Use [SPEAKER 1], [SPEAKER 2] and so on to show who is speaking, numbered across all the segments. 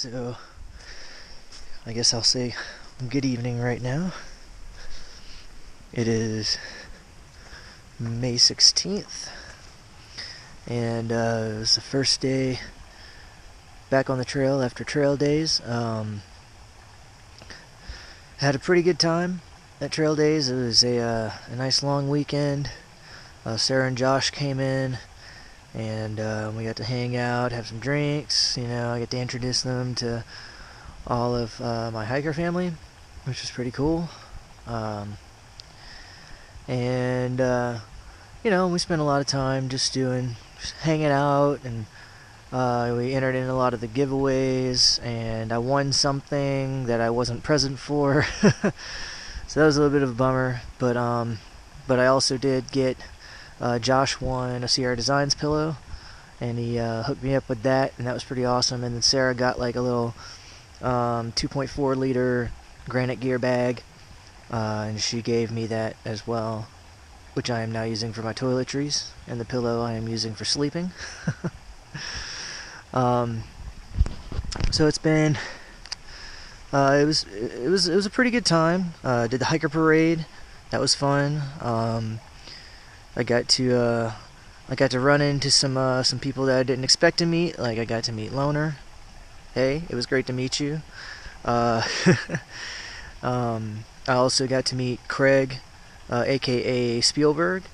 [SPEAKER 1] So, I guess I'll say good evening right now. It is May 16th, and uh, it was the first day back on the trail after trail days. Um, had a pretty good time at trail days. It was a, uh, a nice long weekend. Uh, Sarah and Josh came in, and uh, we got to hang out, have some drinks. You know, I got to introduce them to all of uh, my hiker family, which was pretty cool. Um, and uh, you know, we spent a lot of time just doing, just hanging out, and uh, we entered in a lot of the giveaways, and I won something that I wasn't present for. so that was a little bit of a bummer, but um, but I also did get uh, Josh won a Sierra Designs pillow, and he uh, hooked me up with that, and that was pretty awesome. And then Sarah got like a little um, 2.4 liter granite gear bag, uh, and she gave me that as well, which I am now using for my toiletries, and the pillow I am using for sleeping. um, so it's been. Uh, it was it was it was a pretty good time. Uh, did the hiker parade, that was fun. Um, I got to uh, I got to run into some uh, some people that I didn't expect to meet. Like I got to meet Loner. Hey, it was great to meet you. Uh, um, I also got to meet Craig, uh, aka Spielberg.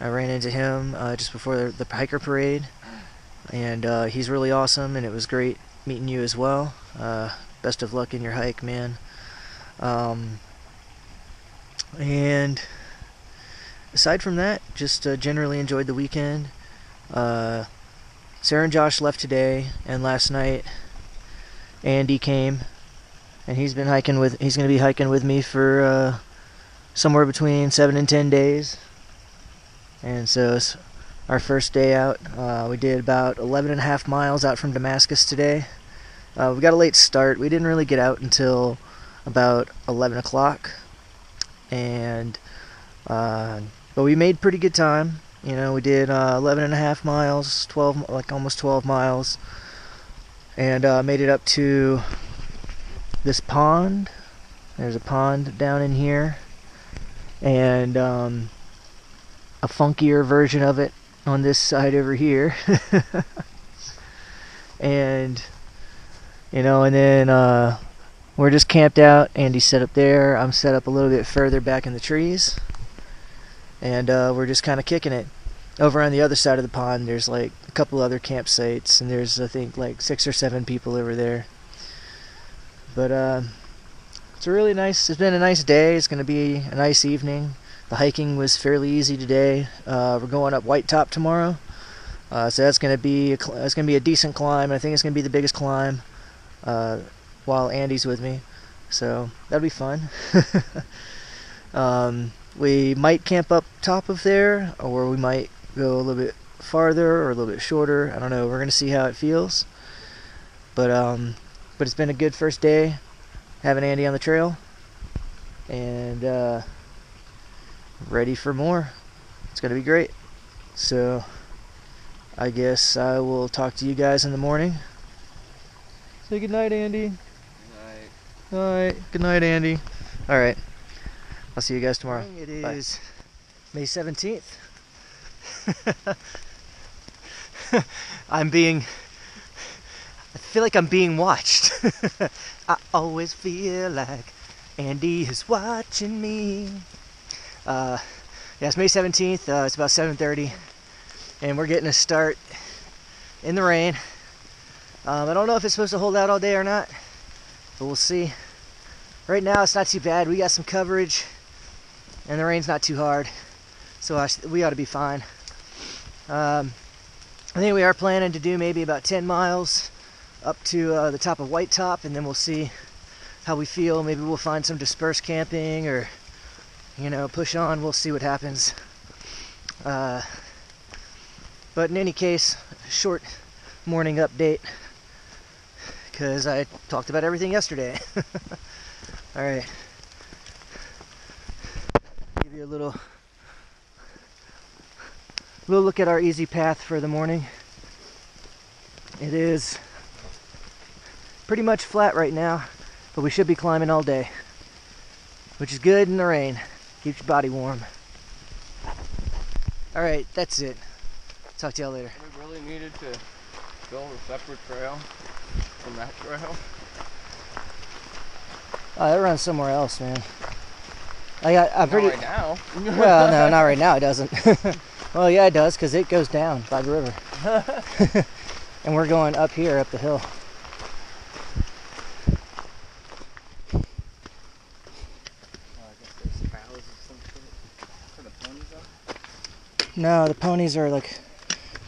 [SPEAKER 1] I ran into him uh, just before the hiker parade, and uh, he's really awesome. And it was great meeting you as well. Uh, best of luck in your hike, man. Um, and aside from that, just uh, generally enjoyed the weekend. Uh, Sarah and Josh left today, and last night Andy came, and he's been hiking with. He's going to be hiking with me for uh, somewhere between seven and ten days. And so it's our first day out. Uh, we did about 11 and a half miles out from Damascus today. Uh, we got a late start. We didn't really get out until about 11 o'clock, and uh, but we made pretty good time. You know, we did uh, 11 and a half miles, 12, like almost 12 miles, and uh, made it up to this pond. There's a pond down in here, and um, a funkier version of it on this side over here. and you know, and then uh, we're just camped out. Andy's set up there. I'm set up a little bit further back in the trees and uh, we're just kind of kicking it. Over on the other side of the pond, there's like a couple other campsites, and there's I think like six or seven people over there. But uh, it's a really nice. It's been a nice day. It's going to be a nice evening. The hiking was fairly easy today. Uh, we're going up White Top tomorrow, uh, so that's going to be a, it's going to be a decent climb. I think it's going to be the biggest climb uh, while Andy's with me, so that'll be fun. um, we might camp up top of there, or we might go a little bit farther or a little bit shorter. I don't know. We're gonna see how it feels. But um, but it's been a good first day having Andy on the trail, and uh, ready for more. It's gonna be great. So I guess I will talk to you guys in the morning. Say good night, Andy.
[SPEAKER 2] Good night.
[SPEAKER 1] All right. Good night, Andy. All right. I'll see you guys tomorrow. It
[SPEAKER 2] Bye.
[SPEAKER 1] is May 17th. I'm being. I feel like I'm being watched. I always feel like Andy is watching me. Uh, yeah, it's May 17th. Uh, it's about 7:30, and we're getting a start in the rain. Um, I don't know if it's supposed to hold out all day or not, but we'll see. Right now, it's not too bad. We got some coverage and the rain's not too hard, so I, we ought to be fine. Um, I think we are planning to do maybe about 10 miles up to uh, the top of White Top, and then we'll see how we feel. Maybe we'll find some dispersed camping, or you know, push on. We'll see what happens. Uh, but in any case, short morning update because I talked about everything yesterday. All right you a little little look at our easy path for the morning. It is pretty much flat right now, but we should be climbing all day, which is good in the rain. Keeps your body warm. All right, that's it. Talk to y'all later.
[SPEAKER 2] We really needed to build a separate trail from that trail.
[SPEAKER 1] Oh, that runs somewhere else, man. I got. I'm
[SPEAKER 2] Not
[SPEAKER 1] pretty.
[SPEAKER 2] right now.
[SPEAKER 1] well, no, not right now. It doesn't. well, yeah, it does because it goes down by the river, and we're going up here, up the hill. No, the ponies are like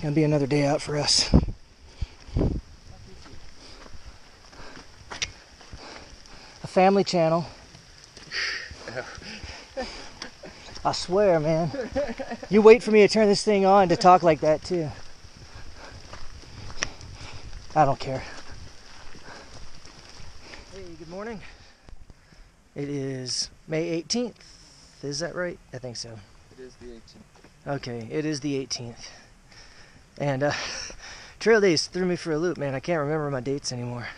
[SPEAKER 1] gonna be another day out for us. A family channel. I swear, man. You wait for me to turn this thing on to talk like that too. I don't care. Hey, good morning. It is May 18th. Is that right? I think so.
[SPEAKER 2] It is the 18th.
[SPEAKER 1] Okay, it is the 18th. And uh, trail days threw me for a loop, man. I can't remember my dates anymore.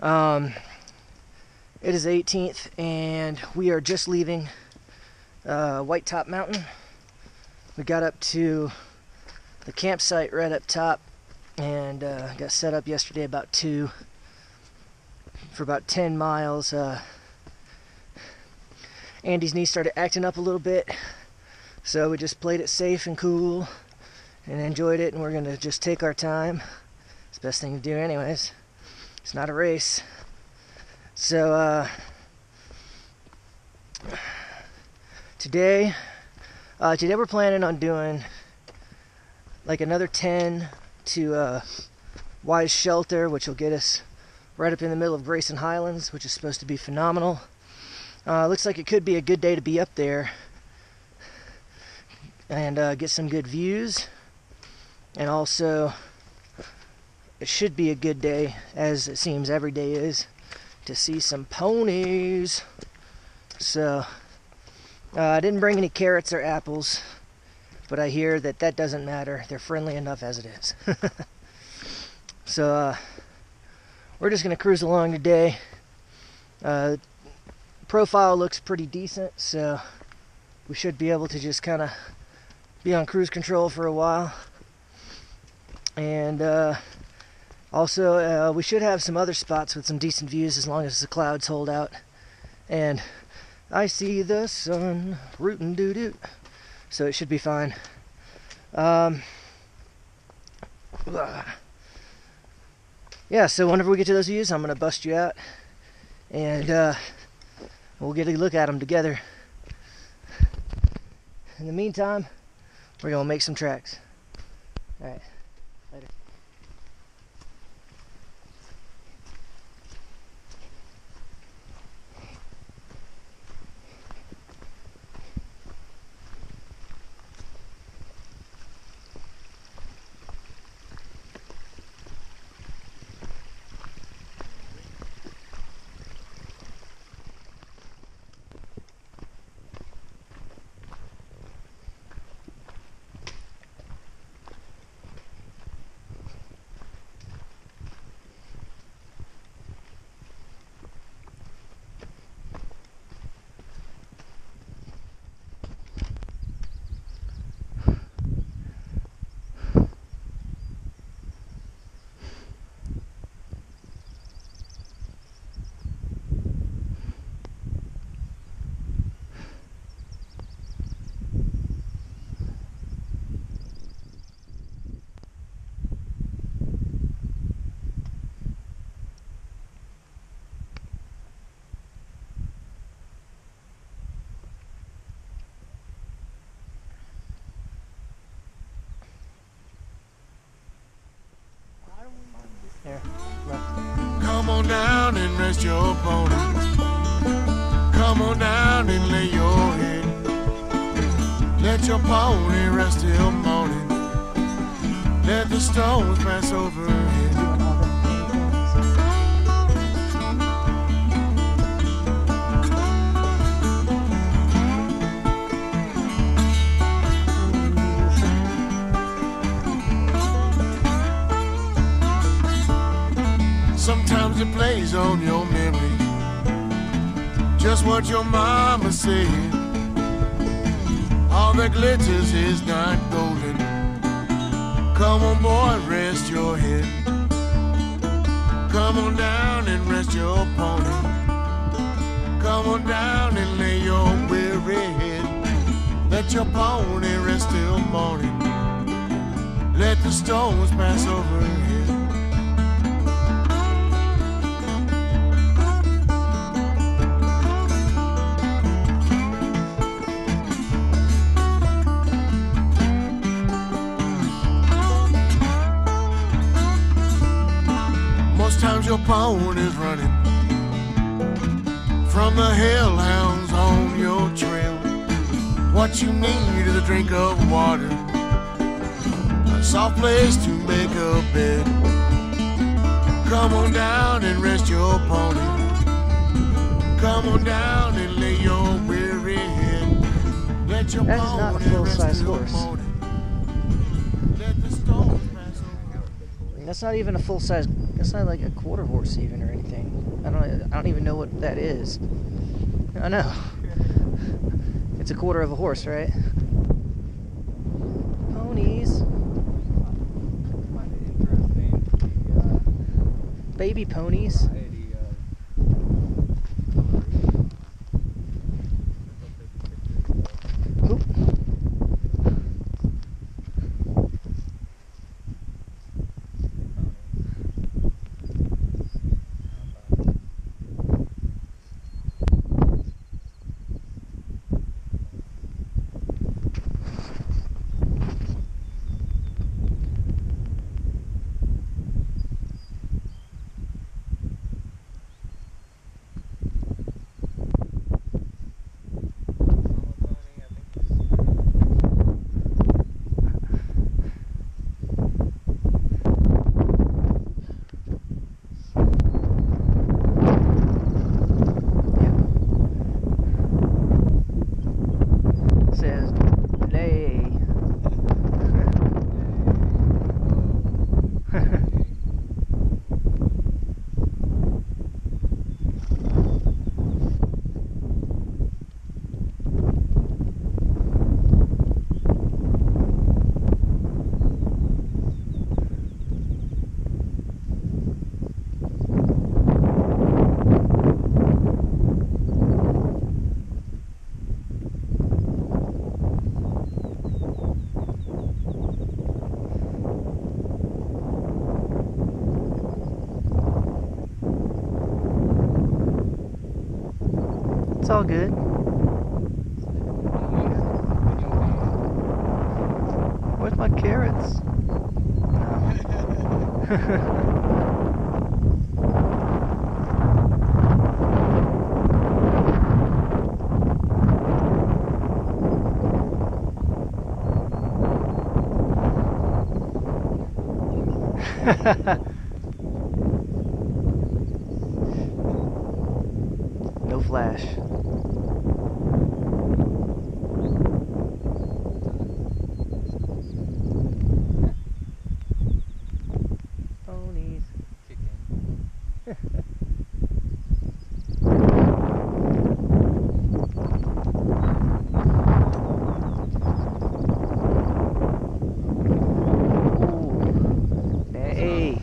[SPEAKER 1] Um, it is 18th, and we are just leaving uh, White Top Mountain. We got up to the campsite right up top, and uh, got set up yesterday about two for about 10 miles. Uh, Andy's knee started acting up a little bit, so we just played it safe and cool and enjoyed it, and we're gonna just take our time. It's the best thing to do, anyways. It's not a race. So, uh, today, uh, today we're planning on doing like another 10 to uh, Wise Shelter, which will get us right up in the middle of Grayson Highlands, which is supposed to be phenomenal. Uh, looks like it could be a good day to be up there and uh, get some good views. And also, it should be a good day, as it seems every day is, to see some ponies. So, uh, I didn't bring any carrots or apples, but I hear that that doesn't matter. They're friendly enough as it is. so, uh, we're just going to cruise along today. Uh, profile looks pretty decent, so we should be able to just kind of be on cruise control for a while. And uh, also, uh, we should have some other spots with some decent views as long as the clouds hold out. And I see the sun rootin' doo doo. So it should be fine. Um, yeah, so whenever we get to those views, I'm going to bust you out. And uh, we'll get a look at them together. In the meantime, we're gonna make some tracks. All right, later. Here, look.
[SPEAKER 3] Come on down and rest your pony. Come on down and lay your head. Let your pony rest till morning. Let the stones pass overhead. Sometimes it plays on your memory. Just what your mama said. All that glitters is not golden. Come on, boy, rest your head. Come on down and rest your pony. Come on down and lay your weary head. Let your pony rest till morning. Let the stones pass overhead. Most your pony's running from the hellhounds on your trail. What you need is a drink of water, a soft place to make a bed. Come on down and rest your pony. Come on down and lay your weary head. Let your
[SPEAKER 1] That is not a full-size horse. That's not even a full size. That's not like a quarter horse even or anything. I don't. I don't even know what that is. I know. It's a quarter of a horse, right? Ponies,
[SPEAKER 2] uh,
[SPEAKER 1] baby ponies.
[SPEAKER 2] variety of coloration.
[SPEAKER 1] Oop. Says lay. It's all good. Where's my carrots? no flash. Ponies. Ooh. Hey.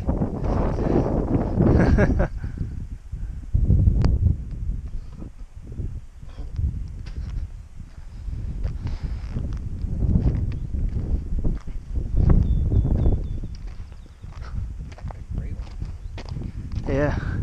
[SPEAKER 1] Yeah.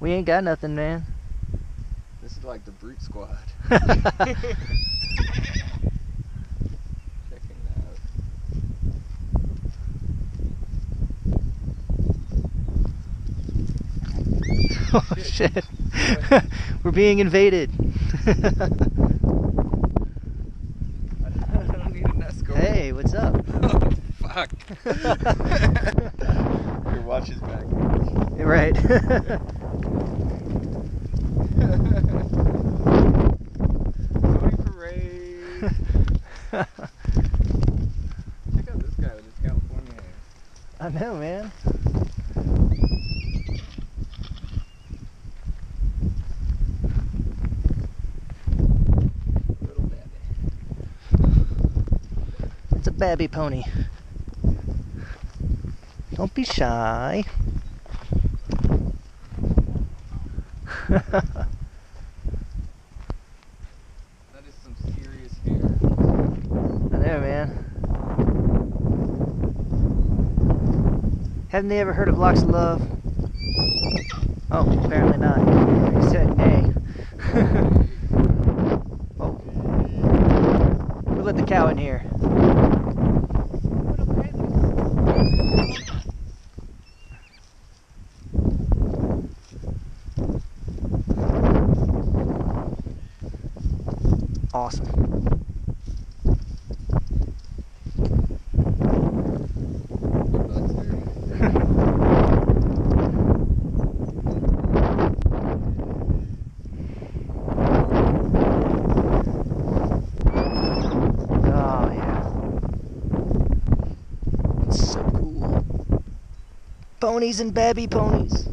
[SPEAKER 1] we ain't got nothing, man.
[SPEAKER 2] This is like the brute squad.
[SPEAKER 1] Oh shit. We're being invaded. hey, what's up?
[SPEAKER 2] Oh, fuck. Watch is back.
[SPEAKER 1] right.
[SPEAKER 2] Pony parade. Check out this guy with his California hair.
[SPEAKER 1] I know, man.
[SPEAKER 2] Little baby.
[SPEAKER 1] It's a babby pony. Don't be shy.
[SPEAKER 2] That is some serious hair.
[SPEAKER 1] I know, man. Haven't they ever heard of Locks of Love? Oh, apparently not. He said nay. oh. Who let the cow in here? Awesome.
[SPEAKER 2] That's dirty.
[SPEAKER 1] Oh yeah. It's so cool. Ponies and baby ponies.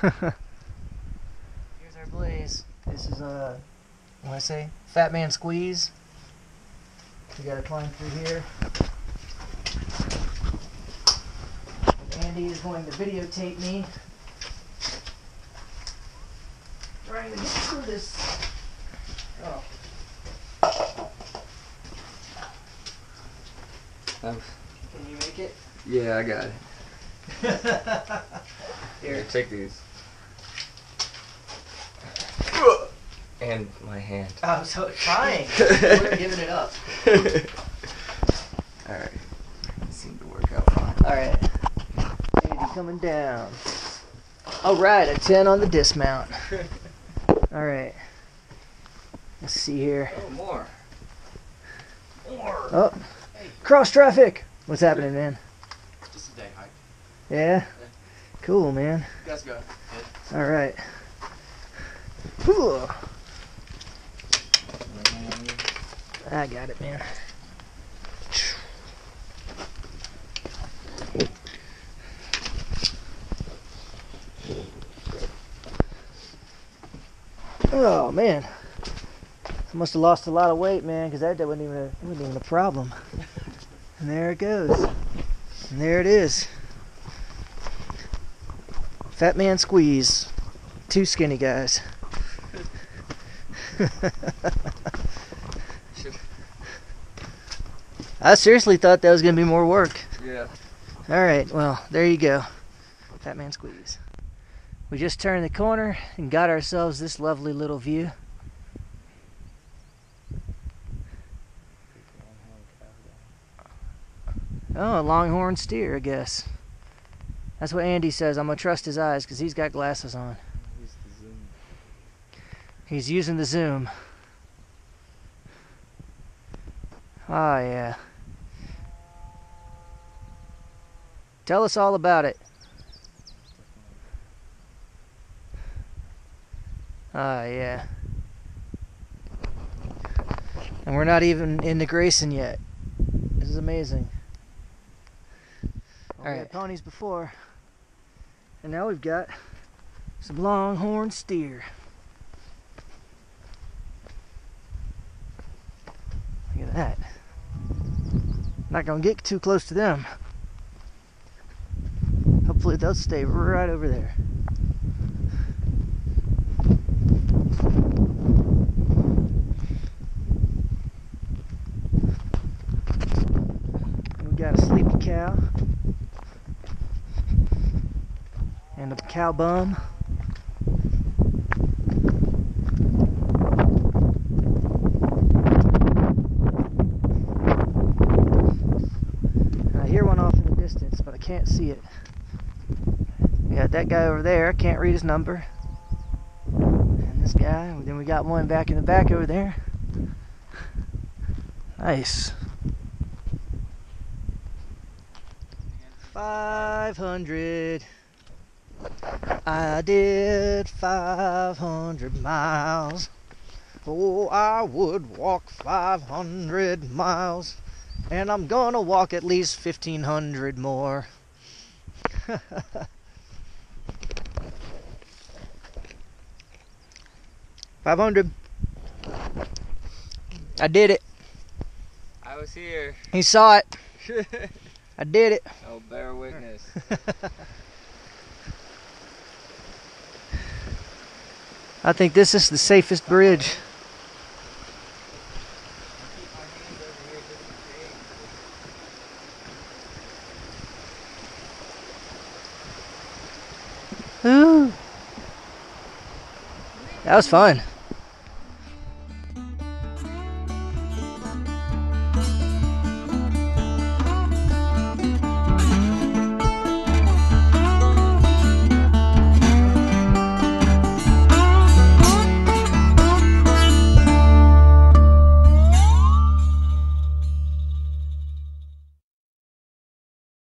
[SPEAKER 1] Here's our blaze. This is a what I say? Fat man squeeze. We gotta climb through here. Andy is going to videotape me trying to get through this. Oh.
[SPEAKER 2] Um,
[SPEAKER 1] Can you make it?
[SPEAKER 2] Yeah, I got it.
[SPEAKER 1] Here.
[SPEAKER 2] Here, take these. And my hand.
[SPEAKER 1] Oh, I'm so trying. We're giving it up.
[SPEAKER 2] Alright. Seemed to work out fine.
[SPEAKER 1] Alright. Andy coming down. Alright, a 10 on the dismount. Alright. Let's see here.
[SPEAKER 2] Oh, more. More.
[SPEAKER 1] Oh, Hey. cross traffic. What's happening, man?
[SPEAKER 2] Just a day hike.
[SPEAKER 1] Yeah? Cool, man.
[SPEAKER 2] You guys go.
[SPEAKER 1] Alright. Whew. I got it, man. Oh man, I must have lost a lot of weight, man, because that, that wasn't, even a, wasn't even a problem. And there it goes. And there it is. Fat man squeeze. Two skinny guys. I seriously thought that was gonna be more work.
[SPEAKER 2] Yeah.
[SPEAKER 1] All right, well, there you go. Fat man squeeze. We just turned the corner and got ourselves this lovely little view. Oh, a longhorn steer, I guess. That's what Andy says. I'm gonna trust his eyes because he's got glasses on. He's using the zoom. Oh yeah. Tell us all about it. Ah, yeah. And we're not even in the Grayson yet. This is amazing. All right, ponies before, and now we've got some longhorn steer. Look at that. Not gonna get too close to them. Hopefully they'll stay right over there. We got a sleepy cow. And distance, but I can't see it. We got that guy over there, I can't read his number. And this guy, and then we got one back in the back over there. Nice. 500. I did 500 miles. Oh, I would walk 500 miles. And I'm gonna walk at least 1500 more. Five hundred. I did it.
[SPEAKER 2] I was here.
[SPEAKER 1] He saw it. I did it.
[SPEAKER 2] oh, bear witness.
[SPEAKER 1] I think this is the safest bridge. Ooh. That was fun.